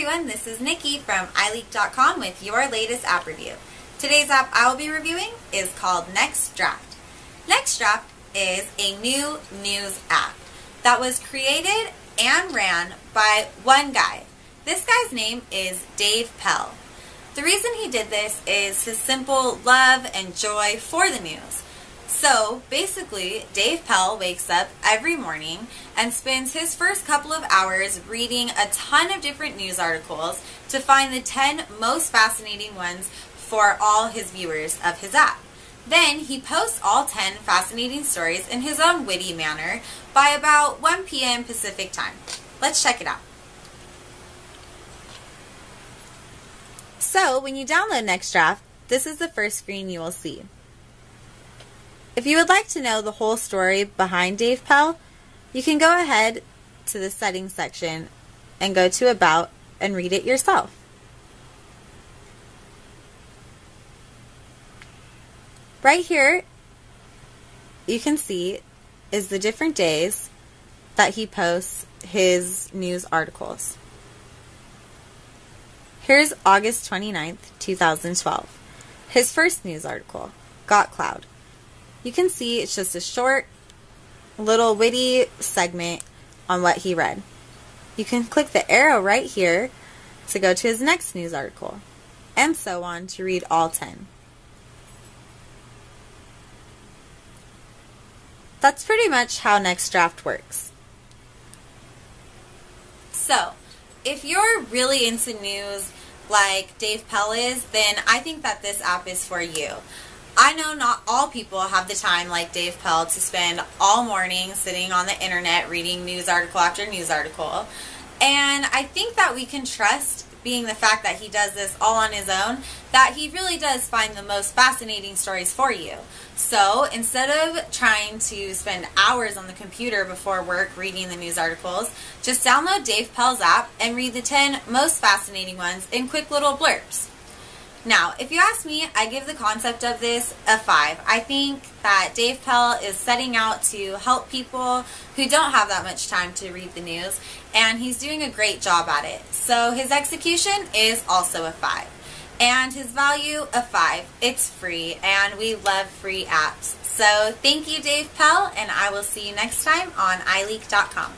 everyone, this is Nikki from iLeak.com with your latest app review. Today's app I will be reviewing is called Next Draft. Next Draft is a new news app that was created and ran by one guy. This guy's name is Dave Pell. The reason he did this is his simple love and joy for the news. So basically, Dave Pell wakes up every morning and spends his first couple of hours reading a ton of different news articles to find the 10 most fascinating ones for all his viewers of his app. Then he posts all 10 fascinating stories in his own witty manner by about 1 p.m. Pacific time. Let's check it out. So when you download NextDraft, this is the first screen you will see. If you would like to know the whole story behind Dave Pell, you can go ahead to the settings section and go to About and read it yourself. Right here, you can see is the different days that he posts his news articles. Here's August 29th, 2012. His first news article, Got Cloud you can see it's just a short, little witty segment on what he read. You can click the arrow right here to go to his next news article, and so on to read all 10. That's pretty much how Next Draft works. So, if you're really into news like Dave Pell is, then I think that this app is for you. I know not all people have the time, like Dave Pell, to spend all morning sitting on the internet reading news article after news article. And I think that we can trust, being the fact that he does this all on his own, that he really does find the most fascinating stories for you. So instead of trying to spend hours on the computer before work reading the news articles, just download Dave Pell's app and read the 10 most fascinating ones in quick little blurbs. Now, if you ask me, I give the concept of this a 5. I think that Dave Pell is setting out to help people who don't have that much time to read the news, and he's doing a great job at it. So his execution is also a 5. And his value, a 5. It's free, and we love free apps. So thank you, Dave Pell, and I will see you next time on iLeak.com.